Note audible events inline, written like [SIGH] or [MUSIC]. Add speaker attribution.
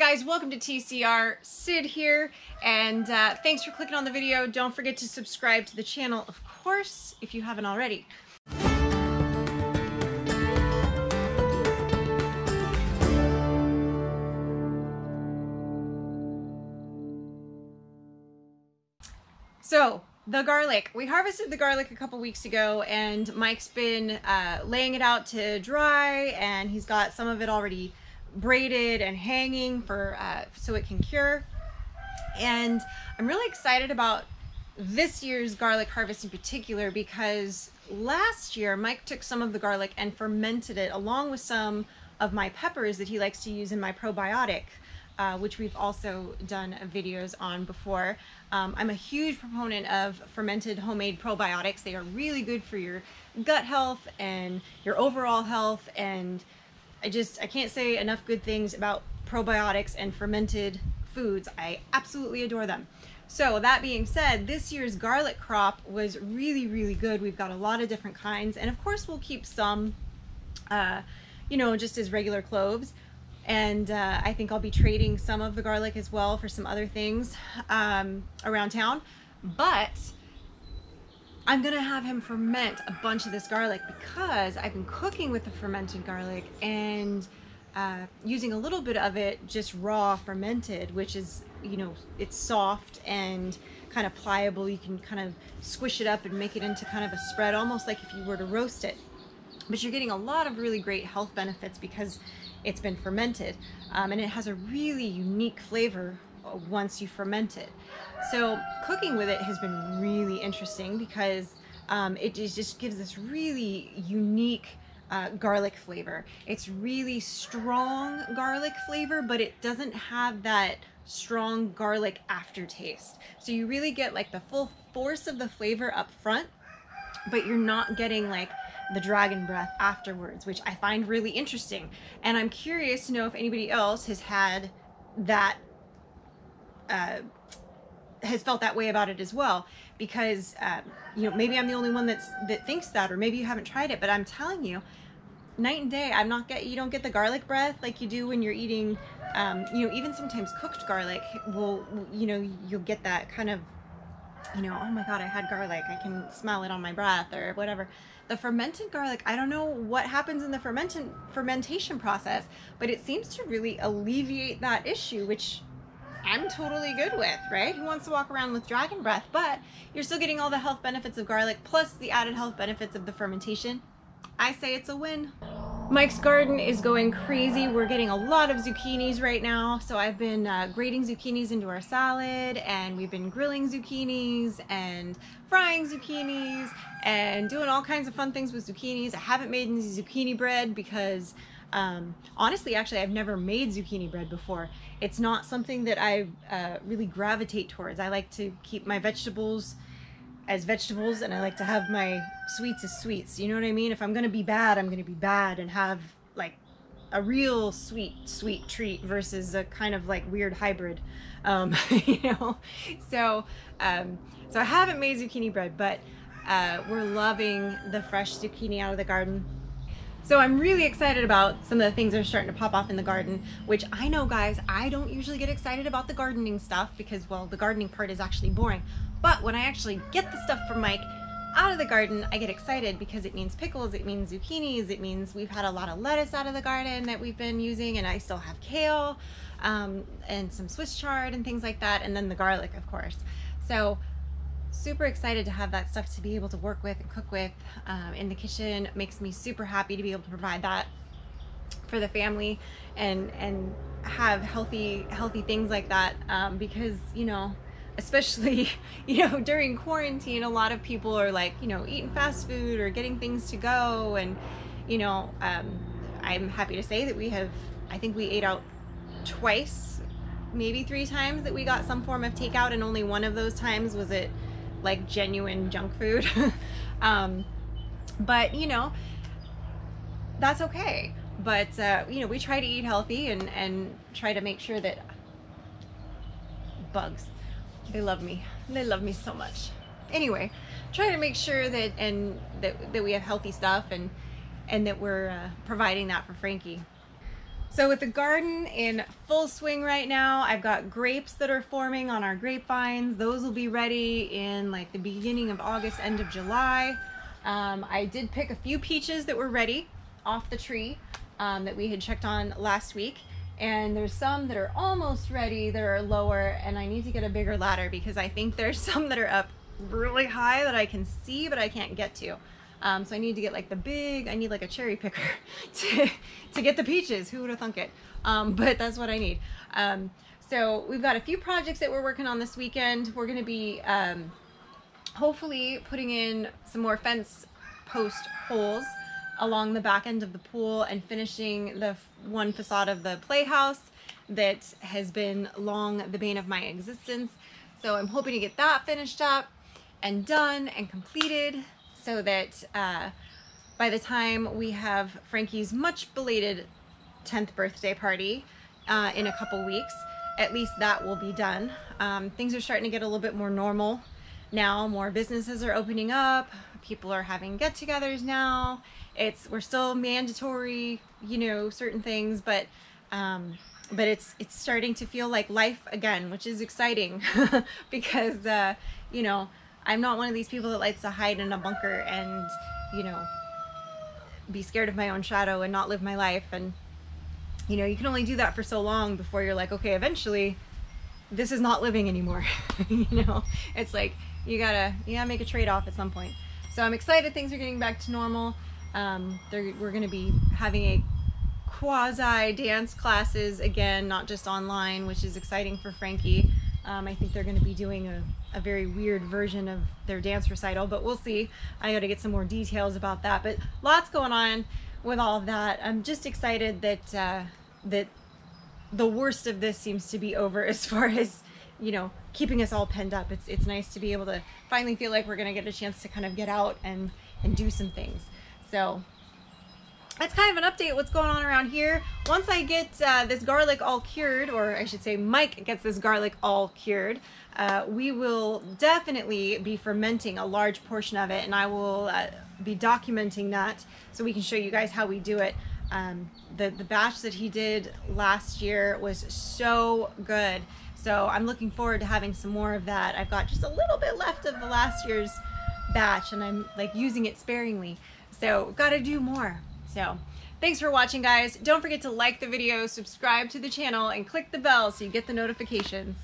Speaker 1: guys, welcome to TCR. Sid here, and uh, thanks for clicking on the video. Don't forget to subscribe to the channel, of course, if you haven't already. So, the garlic. We harvested the garlic a couple weeks ago and Mike's been uh, laying it out to dry and he's got some of it already braided and hanging for uh, so it can cure. And I'm really excited about this year's garlic harvest in particular because last year Mike took some of the garlic and fermented it along with some of my peppers that he likes to use in my probiotic uh, which we've also done videos on before. Um, I'm a huge proponent of fermented homemade probiotics. They are really good for your gut health and your overall health. And I just, I can't say enough good things about probiotics and fermented foods. I absolutely adore them. So that being said, this year's garlic crop was really, really good. We've got a lot of different kinds. And of course we'll keep some, uh, you know, just as regular cloves and uh, I think I'll be trading some of the garlic as well for some other things um, around town. But I'm gonna have him ferment a bunch of this garlic because I've been cooking with the fermented garlic and uh, using a little bit of it just raw fermented, which is, you know, it's soft and kind of pliable. You can kind of squish it up and make it into kind of a spread, almost like if you were to roast it. But you're getting a lot of really great health benefits because it's been fermented um, and it has a really unique flavor once you ferment it. So cooking with it has been really interesting because um, it just gives this really unique uh, garlic flavor. It's really strong garlic flavor, but it doesn't have that strong garlic aftertaste. So you really get like the full force of the flavor up front, but you're not getting like the dragon breath afterwards, which I find really interesting. And I'm curious to know if anybody else has had that, uh, has felt that way about it as well. Because, um, you know, maybe I'm the only one that's, that thinks that, or maybe you haven't tried it, but I'm telling you, night and day, I'm not get, you don't get the garlic breath like you do when you're eating, um, you know, even sometimes cooked garlic will, you know, you'll get that kind of you know, oh my God, I had garlic. I can smell it on my breath or whatever. The fermented garlic, I don't know what happens in the fermentation fermentation process, but it seems to really alleviate that issue, which I'm totally good with, right? Who wants to walk around with dragon breath? But you're still getting all the health benefits of garlic plus the added health benefits of the fermentation. I say it's a win. Mike's garden is going crazy. We're getting a lot of zucchinis right now. So I've been uh, grating zucchinis into our salad and we've been grilling zucchinis and frying zucchinis and doing all kinds of fun things with zucchinis. I haven't made any zucchini bread because um, honestly, actually, I've never made zucchini bread before. It's not something that I uh, really gravitate towards. I like to keep my vegetables as vegetables and I like to have my sweets as sweets. You know what I mean? If I'm going to be bad, I'm going to be bad and have like a real sweet, sweet treat versus a kind of like weird hybrid. Um, [LAUGHS] you know? So, um, so I haven't made zucchini bread, but uh, we're loving the fresh zucchini out of the garden. So I'm really excited about some of the things that are starting to pop off in the garden, which I know guys, I don't usually get excited about the gardening stuff because well, the gardening part is actually boring. But when I actually get the stuff from Mike out of the garden, I get excited because it means pickles, it means zucchinis, it means we've had a lot of lettuce out of the garden that we've been using, and I still have kale um, and some Swiss chard and things like that, and then the garlic, of course. So super excited to have that stuff to be able to work with and cook with um, in the kitchen. It makes me super happy to be able to provide that for the family and and have healthy healthy things like that um, because you know especially [LAUGHS] you know during quarantine a lot of people are like you know eating fast food or getting things to go and you know um, i'm happy to say that we have i think we ate out twice maybe three times that we got some form of takeout and only one of those times was it like genuine junk food [LAUGHS] um, but you know that's okay but uh, you know we try to eat healthy and and try to make sure that bugs they love me. They love me so much. Anyway, try to make sure that and that, that we have healthy stuff and and that we're uh, providing that for Frankie. So with the garden in full swing right now, I've got grapes that are forming on our grapevines. Those will be ready in like the beginning of August, end of July. Um, I did pick a few peaches that were ready off the tree um, that we had checked on last week. And there's some that are almost ready that are lower and I need to get a bigger ladder because I think there's [LAUGHS] some that are up really high that I can see but I can't get to. Um, so I need to get like the big, I need like a cherry picker [LAUGHS] to, to get the peaches. Who would have thunk it? Um, [LAUGHS] but that's what I need. Um, so we've got a few projects that we're working on this weekend. We're going to be um, hopefully putting in some more fence post holes along the back end of the pool and finishing the one facade of the playhouse that has been long the bane of my existence. So I'm hoping to get that finished up and done and completed so that uh, by the time we have Frankie's much belated 10th birthday party uh, in a couple weeks, at least that will be done. Um, things are starting to get a little bit more normal now. More businesses are opening up. People are having get-togethers now. It's we're still mandatory, you know, certain things, but um, but it's it's starting to feel like life again, which is exciting [LAUGHS] because uh, you know I'm not one of these people that likes to hide in a bunker and, you know, be scared of my own shadow and not live my life. And, you know, you can only do that for so long before you're like, okay, eventually this is not living anymore. [LAUGHS] you know, it's like you gotta, you gotta make a trade off at some point. So I'm excited things are getting back to normal. Um, we're gonna be having a quasi dance classes again, not just online, which is exciting for Frankie. Um, I think they're going to be doing a, a very weird version of their dance recital, but we'll see. I got to get some more details about that. But lots going on with all of that. I'm just excited that uh, that the worst of this seems to be over [LAUGHS] as far as you know keeping us all penned up. It's it's nice to be able to finally feel like we're to get a chance to kind of get out and and do some things. So that's kind of an update what's going on around here. Once I get uh, this garlic all cured, or I should say Mike gets this garlic all cured, uh, we will definitely be fermenting a large portion of it and I will uh, be documenting that so we can show you guys how we do it. Um, the, the batch that he did last year was so good. So I'm looking forward to having some more of that. I've got just a little bit left of the last year's batch and I'm like using it sparingly. So gotta do more. So thanks for watching guys. Don't forget to like the video, subscribe to the channel, and click the bell so you get the notifications.